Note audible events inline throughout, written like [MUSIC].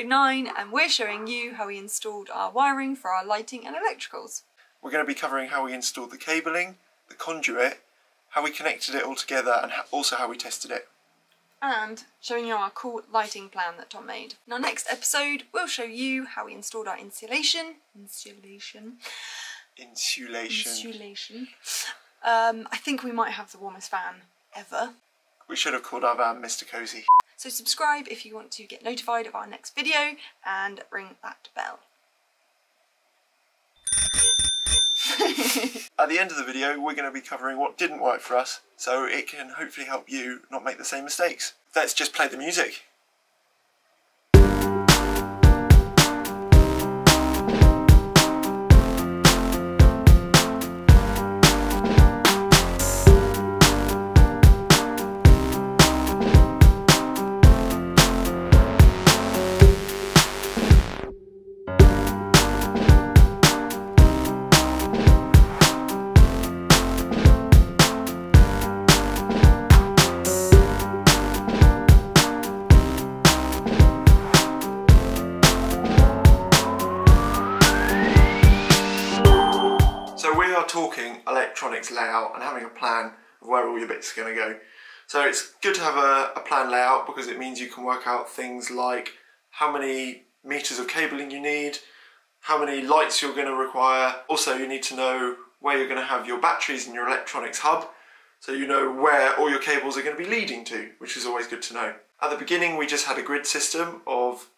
episode 9 and we're showing you how we installed our wiring for our lighting and electricals. We're going to be covering how we installed the cabling, the conduit, how we connected it all together, and also how we tested it. And showing you our cool lighting plan that Tom made. In our next episode, we'll show you how we installed our insulation. Insulation. Insulation. Insulation. Um, I think we might have the warmest fan ever. we should have called our van Mr. Cozy. So subscribe if you want to get notified of our next video and ring that bell. [LAUGHS] At the end of the video, we're going to be covering what didn't work for us, so it can hopefully help you not make the same mistakes. Let's just play the music. Your bits are going to go. So it's good to have a, a plan layout because it means you can work out things like how many meters of cabling you need, how many lights you're going to require. Also, you need to know where you're going to have your batteries and your electronics hub, so you know where all your cables are going to be leading to, which is always good to know. At the beginning, we just had a grid system of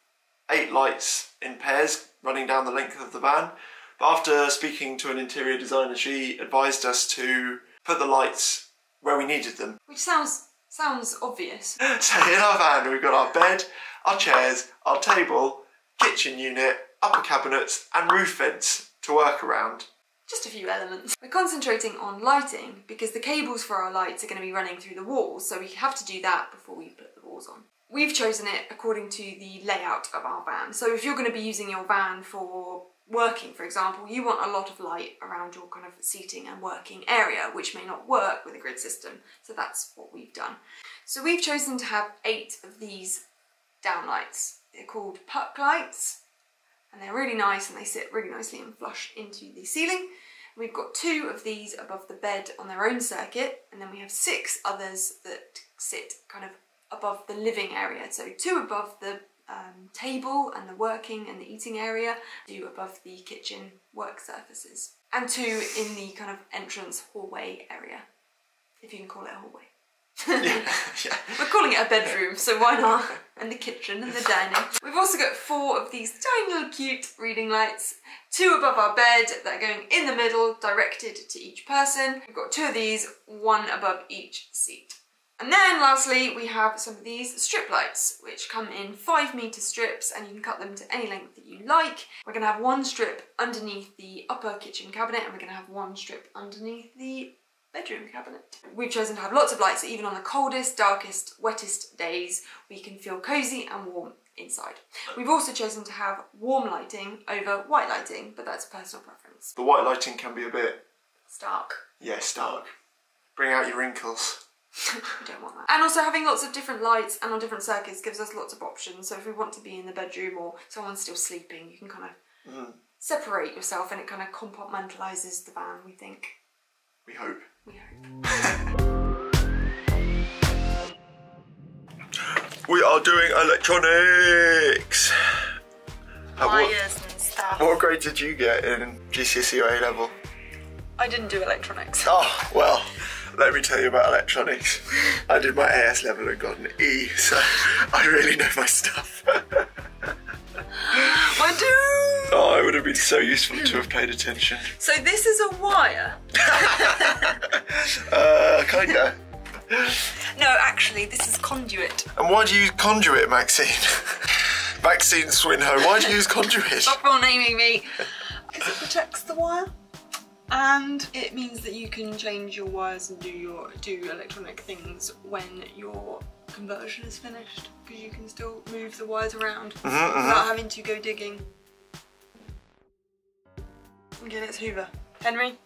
eight lights in pairs running down the length of the van. But after speaking to an interior designer, she advised us to put the lights where we needed them. Which sounds sounds obvious. So in our van, we've got our bed, our chairs, our table, kitchen unit, upper cabinets, and roof vents to work around. Just a few elements. We're concentrating on lighting because the cables for our lights are going to be running through the walls, so we have to do that before we put the walls on. We've chosen it according to the layout of our van. So if you're going to be using your van for working, for example, you want a lot of light around your kind of seating and working area, which may not work with a grid system. So that's what we've done. So we've chosen to have eight of these downlights. They're called puck lights and they're really nice and they sit really nicely and flush into the ceiling. We've got two of these above the bed on their own circuit and then we have six others that sit kind of above the living area. So two above the um, table and the working and the eating area, two above the kitchen work surfaces and two in the kind of entrance hallway area, if you can call it a hallway. yeah, [LAUGHS] [LAUGHS] yeah. We're calling it a bedroom, so why not? [LAUGHS] And the kitchen and the dining. We've also got four of these tiny little cute reading lights, two above our bed that are going in the middle, directed to each person. We've got two of these, one above each seat. And then lastly, we have some of these strip lights, which come in five meter strips and you can cut them to any length that you like. We're gonna have one strip underneath the upper kitchen cabinet and we're gonna have one strip underneath the bedroom cabinet. We've chosen to have lots of lights so even on the coldest, darkest, wettest days, we can feel cozy and warm inside. We've also chosen to have warm lighting over white lighting, but that's a personal preference. The white lighting can be a bit, Stark. yeah, stark. Bring out your wrinkles. We don't want that. And also having lots of different lights and on different circuits gives us lots of options. So if we want to be in the bedroom or someone's still sleeping, you can kind of Mm, separate yourself and it kind of compartmentalises the van, we think. we hope. We hope. We are doing electronics. Uh, what, Wires and stuff. what grade did you get in GCSE or A level? I didn't do electronics. Oh, well, let me tell you about electronics. I did my AS level and got an E, so I really know my stuff. I do! oh, it would have been so useful to have paid attention. So this is a wire. [LAUGHS] Uh, kinda. No, actually, this is conduit. And why do you use conduit, Maxine? [LAUGHS] Maxine Swinho, why do you use conduit? Stop naming me. Because it protects the wire. And it means that you can change your wires and do your do electronic things when your conversion is finished. Because you can still move the wires around uh-huh, uh-huh. without having to go digging. Okay, let's hoover. Henry,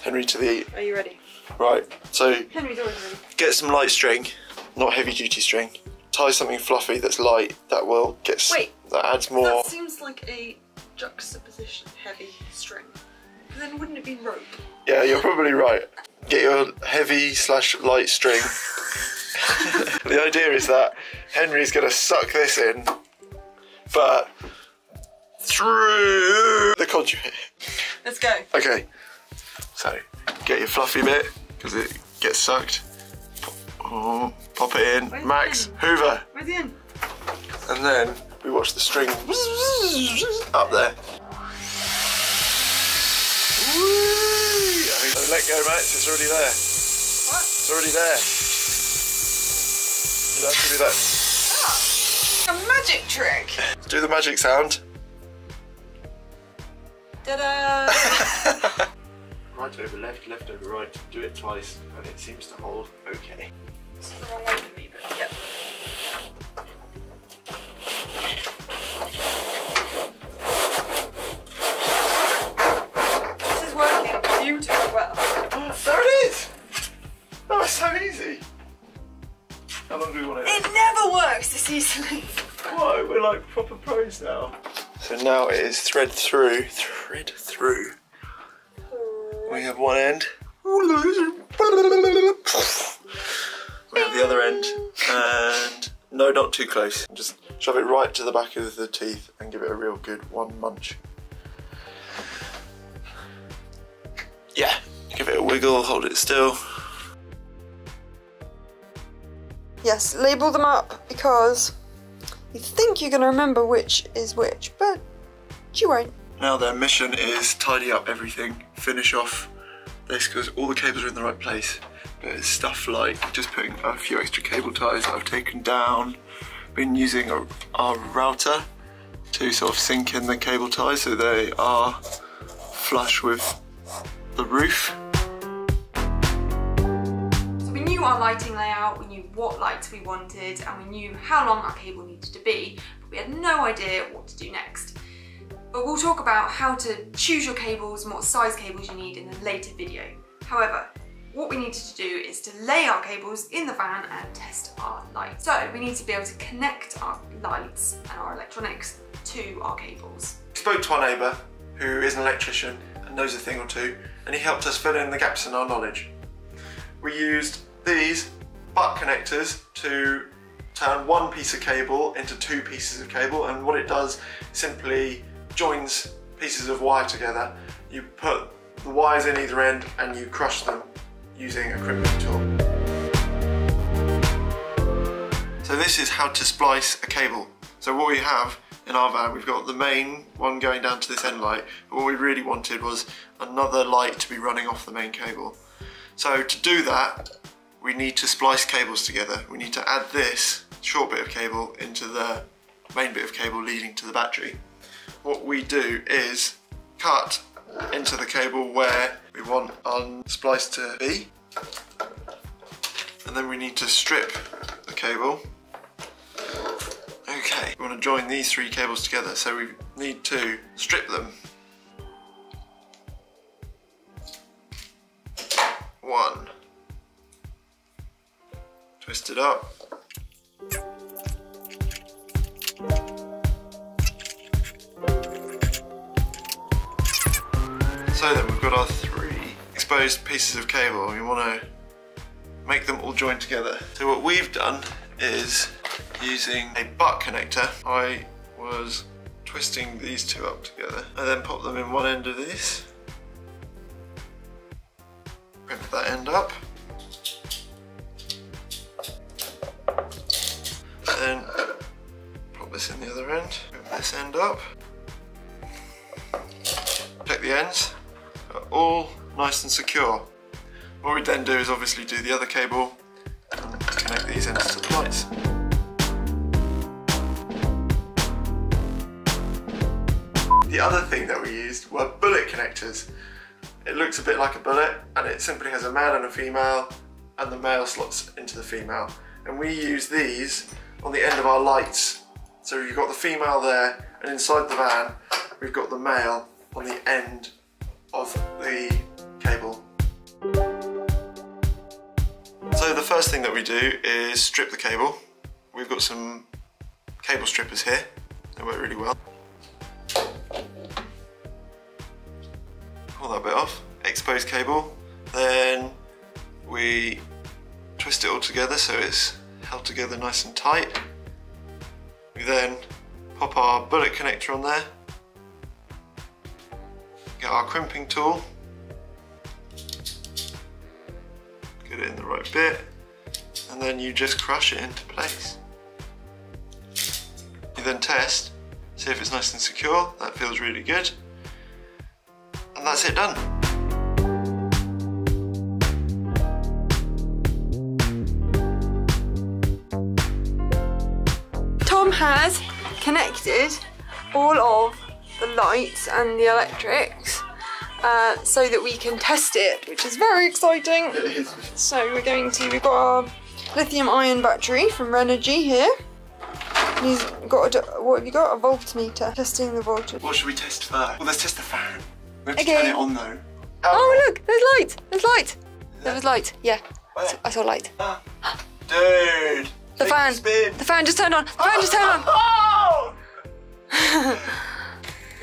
Henry to the are you ready? right. So Henry's always ready. get some light string, not heavy duty string. tie something fluffy that's light that will get Wait, that adds more. That seems like a juxtaposition heavy string. Then wouldn't it be rope? Yeah, you're probably right. Get your heavy slash light string. [LAUGHS] the idea is that Henry's going to suck this in, but through the conduit. Let's go. Okay, so get your fluffy bit because it gets sucked. Pop, oh, pop it in. Where's Max, Hoover. Where's the end? And then we watch the string up there. Okay, Let go, Max. It's already there. What? It's already there. You don't have to do that. Ah, a magic trick. Do the magic sound. Ta-da! [LAUGHS] Right over left, left over right. Do it twice, and it seems to hold okay. Proper pros now. So now it is thread through, thread through. We have one end. We have the other end. And no, not too close. Just shove it right to the back of the teeth and give it a real good one munch. Yeah, give it a wiggle, hold it still. Yes, label them up because you think you're going to remember which is which, but you won't. Now their mission is tidy up everything, finish off this because all the cables are in the right place. But it's stuff like just putting a few extra cable ties that I've taken down, been using a, our router to sort of sink in the cable ties so they are flush with the roof. So we knew our lighting layout, we knew what lights we wanted, and we knew how long our cable needed to be, but we had no idea what to do next. But we'll talk about how to choose your cables and what size cables you need in a later video. However, what we needed to do is to lay our cables in the van and test our lights. So we need to be able to connect our lights and our electronics to our cables. We spoke to our neighbour who is an electrician and knows a thing or two and he helped us fill in the gaps in our knowledge. We used these butt connectors to turn one piece of cable into two pieces of cable and what it does simply joins pieces of wire together. You put the wires in either end and you crush them using a crimping tool. So this is how to splice a cable. So what we have in our van, we've got the main one going down to this end light, but what we really wanted was another light to be running off the main cable. So to do that, we need to splice cables together. We need to add this short bit of cable into the main bit of cable leading to the battery. What we do is cut into the cable where we want our splice to be, and then we need to strip the cable Okay, we want to join these three cables together, so we need to strip them. Exposed pieces of cable. We want to make them all join together. So what we've done is using a butt connector, I was twisting these two up together. and then pop them in one end of this. Crimp that end up. Secure. What we then do is obviously do the other cable and connect these ends to the lights. The other thing that we used were bullet connectors. It looks a bit like a bullet and it simply has a male and a female and the male slots into the female. And we use these on the end of our lights. So you've got the female there and inside the van we've got the male on the end of the cable. So the first thing that we do is strip the cable. we've got some cable strippers here. They work really well. Pull that bit off, expose cable, then we twist it all together so it's held together nice and tight. We then pop our bullet connector on there, get our crimping tool, get it in the right bit, and then you just crush it into place. You then test, see if it's nice and secure, that feels really good, and that's it done. Tom has connected all of the lights and the electrics uh, so that we can test it, which is very exciting. So we're going to, we've got our lithium ion battery from Renogy here. And He's got a, what have you got? A voltmeter testing the voltage. What should we test first? Well, let's test the fan. We have to Okay. turn it on though. Oh look, there's light, there's light. There was light, yeah. Where? I saw light. Dude! The fan, Spin. the fan just turned on, the fan just turned on. [LAUGHS] Oh! [LAUGHS]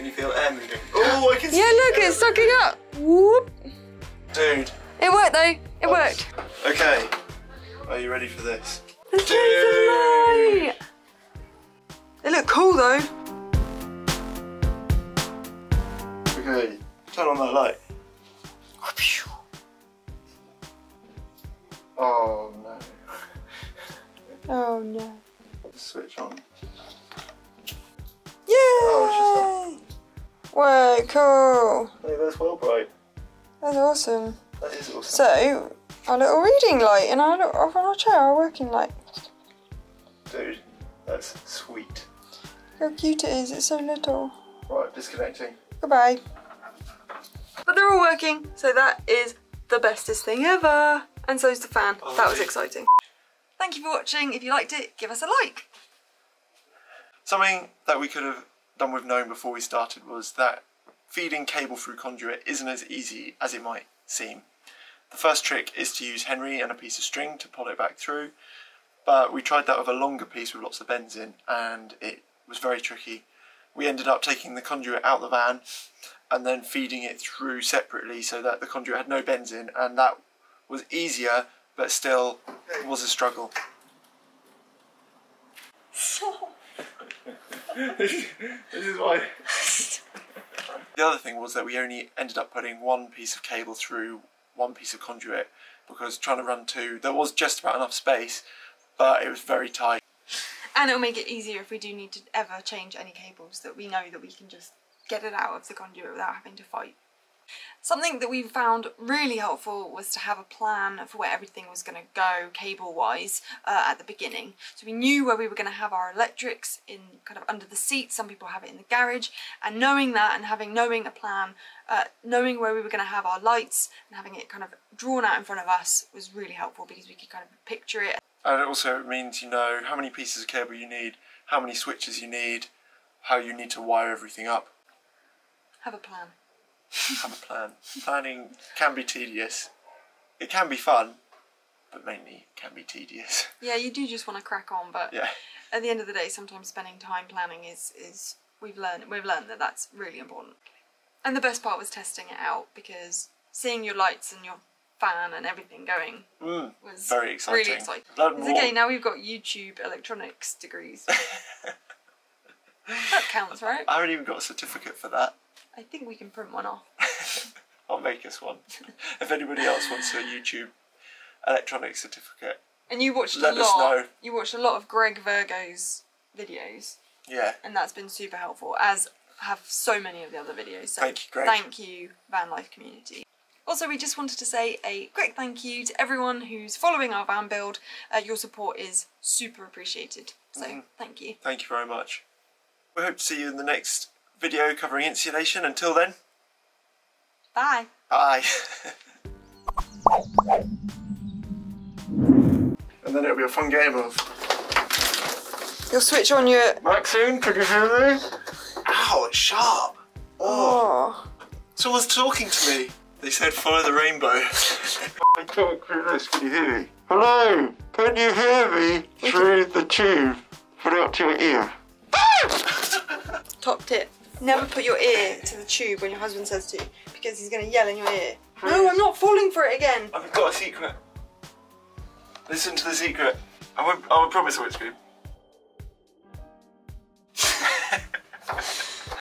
can you feel air moving? Oh, I can see Yeah, look, it's sucking up. Whoop. Dude. It worked though, it oh. worked. Okay. Are you ready for this? There's loads of light. They look cool though. Okay. Turn on that light. Oh no. Oh no. Switch on. Yay! Oh, Whoa, cool. Hey, that's well bright. That's awesome. That is awesome. So, our little reading light and our, little, on our chair, our working light. Dude, that's sweet. Look how cute it is, it's so little. Right, disconnecting. Goodbye. But they're all working, so that is the bestest thing ever. And so's the fan. Oh, that was exciting. Thank you for watching. If you liked it, give us a like. Something that we could have done with knowing before we started was that feeding cable through conduit isn't as easy as it might seem. The first trick is to use Henry and a piece of string to pull it back through, but we tried that with a longer piece with lots of bends in and it was very tricky. We ended up taking the conduit out the van and then feeding it through separately so that the conduit had no bends in and that was easier but still was a struggle. This is why. the other thing was that we only ended up putting one piece of cable through one piece of conduit because trying to run two, there was just about enough space, but it was very tight. And it'll make it easier if we do need to ever change any cables that we know that we can just get it out of the conduit without having to fight. Something that we found really helpful was to have a plan for where everything was going to go cable wise uh, at the beginning. So we knew where we were going to have our electrics in kind of under the seat. Some people have it in the garage, and knowing that and having knowing a plan, uh, knowing where we were going to have our lights and having it kind of drawn out in front of us was really helpful because we could kind of picture it And it also means you know how many pieces of cable you need, how many switches you need, how you need to wire everything up. have a plan. Have a plan. Planning can be tedious. It can be fun, but mainly can be tedious. [LAUGHS] Yeah, you do just want to crack on, but Yeah. at the end of the day, sometimes spending time planning is is we've learned we've learned that that's really important. And the best part was testing it out because seeing your lights and your fan and everything going Mm, was very exciting. Really exciting. Learn It's more. okay, now we've got YouTube electronics degrees. [LAUGHS] that counts, right? I haven't even got a certificate for that. I think we can print one off. [LAUGHS] I'll make us one. if anybody else wants a YouTube electronic certificate, And you watched Let a us lot. know. You watched a lot of Greg Virgoe's videos. yeah. and that's been super helpful as have so many of the other videos so Thank you, Greg. thank you van life community also we just wanted to say a quick thank you to everyone who's following our van build uh, your support is super appreciated so Mm-hmm. thank you Thank you very much. We hope to see you in the next video covering insulation. Until then, bye bye. [LAUGHS] and then it'll be a fun game of you'll switch on your Maxine, can you hear me? Ow, it's sharp. Oh, oh someone's talking to me. They said follow the rainbow. [LAUGHS] I can't through this. Can you hear me? Hello, can you hear me through the tube? Put it up to your ear. Top tip. Never put your ear to the tube when your husband says to, because he's going to yell in your ear. No, I'm not falling for it again. I've got a secret. Listen to the secret. I won't, I won't promise which scream. [LAUGHS]